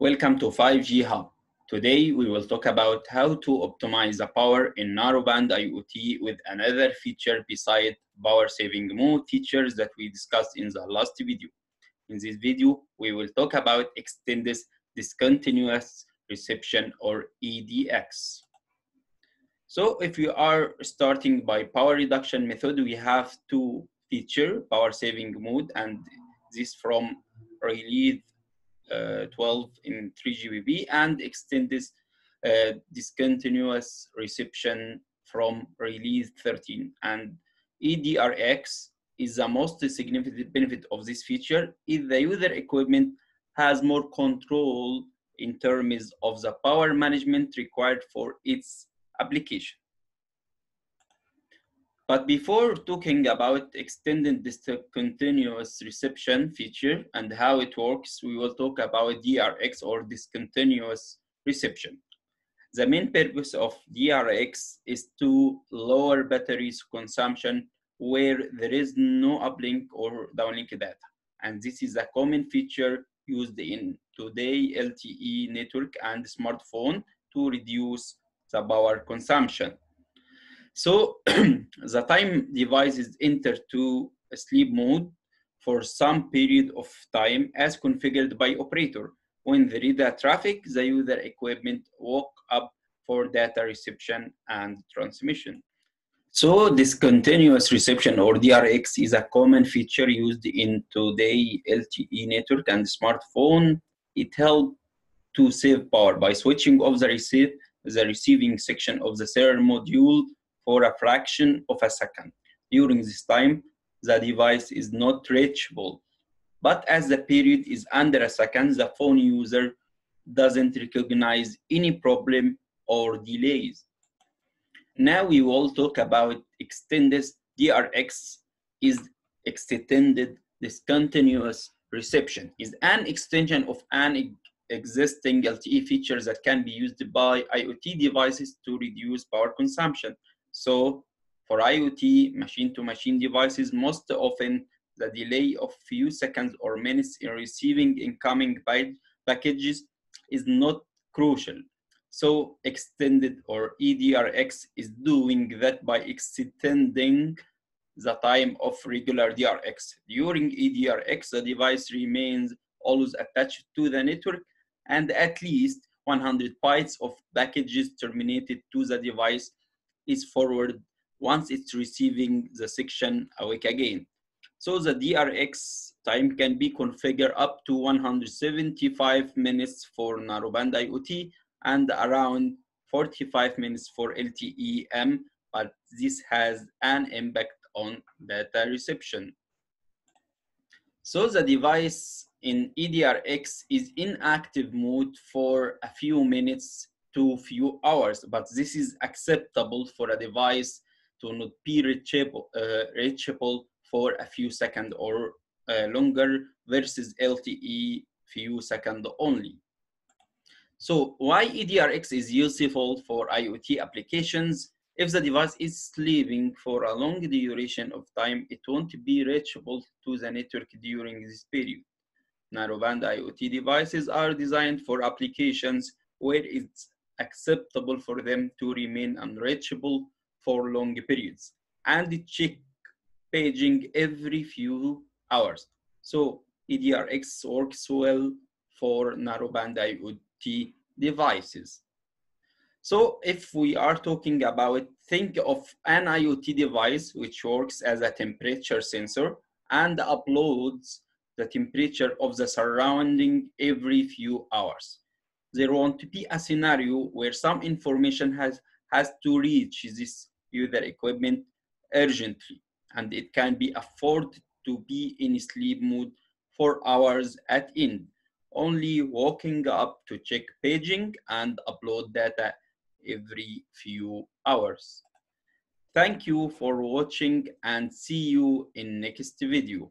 Welcome to 5G Hub. Today we will talk about how to optimize the power in narrowband IoT with another feature beside power saving mode features that we discussed in the last video. In this video, we will talk about extended discontinuous reception or EDRX. So if you are starting by power reduction method, we have two feature, power saving mode, and this from release 12 in 3GPP and extended uh, discontinuous reception from release 13. And EDRX is the most significant benefit of this feature is the user equipment has more control in terms of the power management required for its application. But before talking about extended discontinuous reception feature and how it works, we will talk about DRX or discontinuous reception. The main purpose of DRX is to lower battery consumption where there is no uplink or downlink data. And this is a common feature used in today LTE network and smartphone to reduce the power consumption. So the time device is entered to sleep mode for some period of time as configured by operator. When there is a traffic, the user equipment woke up for data reception and transmission. So discontinuous reception or DRX is a common feature used in today LTE network and smartphone. It helps to save power by switching off the receive the receiving section of the cellular module for a fraction of a second. During this time, the device is not reachable. But as the period is under a second, the phone user doesn't recognize any problem or delays. Now we will talk about extended DRX is extended discontinuous reception is an extension of an existing LTE feature that can be used by IoT devices to reduce power consumption. So for IoT machine-to-machine devices, most often the delay of few seconds or minutes in receiving incoming packages is not crucial. So extended or EDRX is doing that by extending the time of regular DRX. During EDRX, the device remains always attached to the network and at least 100 bytes of packages terminated to the device is forward once it's receiving the section awake again. So the DRX time can be configured up to 175 minutes for narrowband IoT and around 45 minutes for LTE-M, but this has an impact on data reception. So the device in EDRX is in active mode for a few minutes to few hours, but this is acceptable for a device to not be reachable, uh, reachable for a few seconds or uh, longer versus LTE few seconds only. So why EDRX is useful for IoT applications? If the device is sleeping for a long duration of time, it won't be reachable to the network during this period. Narrowband IoT devices are designed for applications where it's acceptable for them to remain unreachable for long periods and check paging every few hours. So EDRX works well for narrowband IoT devices. So if we are talking about, think of an IoT device which works as a temperature sensor and uploads the temperature of the surrounding every few hours there want to be a scenario where some information has, has to reach this user equipment urgently, and it can be afforded to be in sleep mode for hours at end, only waking up to check paging and upload data every few hours. Thank you for watching and see you in next video.